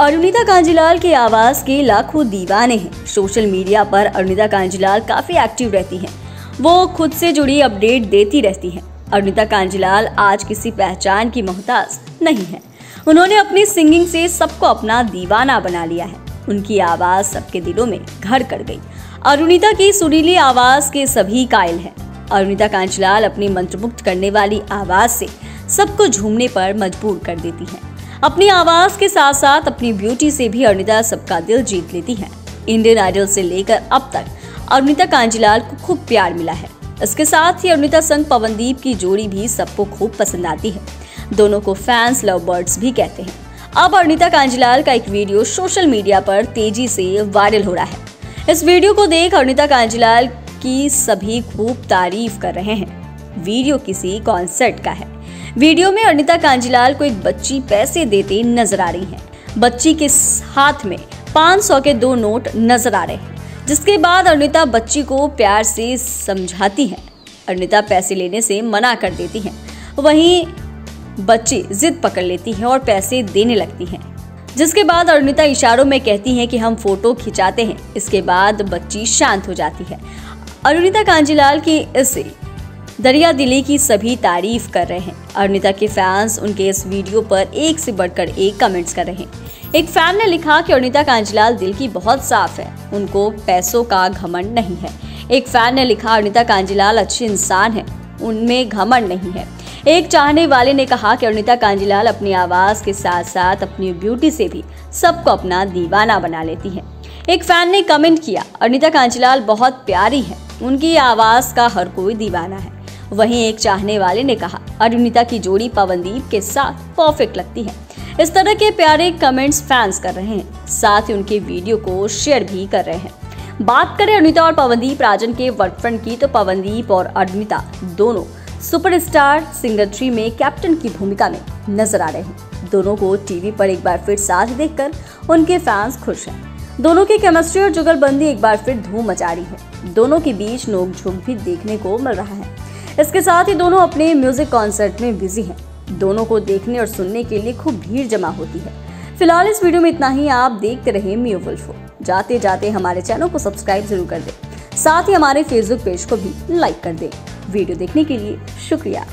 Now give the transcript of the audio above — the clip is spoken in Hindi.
अरुणिता कांजीलाल के आवाज़ के लाखों दीवाने हैं। सोशल मीडिया पर अरुणिता कांजीलाल काफ़ी एक्टिव रहती हैं। वो खुद से जुड़ी अपडेट देती रहती हैं। अरुणिता कांजीलाल आज किसी पहचान की मोहताज नहीं है। उन्होंने अपनी सिंगिंग से सबको अपना दीवाना बना लिया है। उनकी आवाज़ सबके दिलों में घर कर गई। अरुणिता की सुरीली आवाज़ के सभी कायल हैं। अरुणिता कांचलाल अपनी मंत्रमुग्ध करने वाली आवाज़ से सबको झूमने पर मजबूर कर देती हैं। अपनी आवाज़ के साथ साथ अपनी ब्यूटी से भी अरुणिता सबका दिल जीत लेती है। इंडियन आइडल से लेकर अब तक अरुणिता कांजीलाल को खूब प्यार मिला है। इसके साथ ही अरुणिता संग पवनदीप की जोड़ी भी सबको खूब पसंद आती है। दोनों को फैंस लव बर्ड्स भी कहते हैं। अब अरुणिता कांजीलाल का एक वीडियो सोशल मीडिया पर तेज़ी से वायरल हो रहा है। इस वीडियो को देख अरुणिता कांजीलाल की सभी खूब तारीफ़ कर रहे हैं। वीडियो किसी कॉन्सर्ट का है। वीडियो में अनिता कांजीलाल को एक बच्ची पैसे देते नज़र आ रही है। बच्ची के हाथ में 500 के दो नोट नज़र आ रहे हैं, जिसके बाद अनिता बच्ची को प्यार से समझाती है। अनिता पैसे लेने से मना कर देती है। वहीं बच्ची जिद पकड़ लेती है और पैसे देने लगती है। जिसके बाद अरुणिता इशारों में कहती है कि हम फ़ोटो खिंचाते हैं, इसके बाद बच्ची शांत हो जाती है। अरुणिता कांजीलाल की इस दरिया दिली की सभी तारीफ़ कर रहे हैं। अरुणिता के फैंस उनके इस वीडियो पर एक से बढ़कर एक कमेंट्स कर रहे हैं। एक फ़ैन ने लिखा कि अरुणिता कांजलाल दिल की बहुत साफ़ है। उनको पैसों का घमंड नहीं है। एक फ़ैन ने लिखा अरुणिता कांजीलाल अच्छे इंसान है। उनमें घमंड नहीं है। एक चाहने वाले ने कहा कि अरुणिता कांजीलाल अपनी आवाज़ के साथ साथ अपनी ब्यूटी से भी सबको अपना दीवाना बना लेती है। एक फ़ैन ने कमेंट किया अरुणिता कांजीलाल बहुत प्यारी है। उनकी आवाज़ का हर कोई दीवाना है। वहीं एक चाहने वाले ने कहा अरुणिता की जोड़ी पवनदीप के साथ परफेक्ट लगती है। इस तरह के प्यारे कमेंट्स फैंस कर रहे हैं। साथ ही उनके वीडियो को शेयर भी कर रहे हैं। बात करें अरुणिता और पवनदीप राजन के वर्क की तो पवनदीप और अरुणिता दोनों सुपरस्टार सिंगर थ्री में कैप्टन की भूमिका में नज़र आ रहे हैं। दोनों को टीवी पर एक बार फिर साथ देखकर उनके फैंस खुश हैं। दोनों की केमिस्ट्री और जुगलबंदी एक बार फिर धूम मचा रही है। दोनों के बीच नोकझोंक भी देखने को मिल रहा है। इसके साथ ही दोनों अपने म्यूज़िक कॉन्सर्ट में बिज़ी हैं। दोनों को देखने और सुनने के लिए खूब भीड़ जमा होती है। फ़िलहाल इस वीडियो में इतना ही। आप देखते रहे म्यू जाते जाते हमारे चैनल को सब्सक्राइब ज़रूर कर दें। साथ ही हमारे फेसबुक पेज को भी लाइक कर दें। वीडियो देखने के लिए शुक्रिया।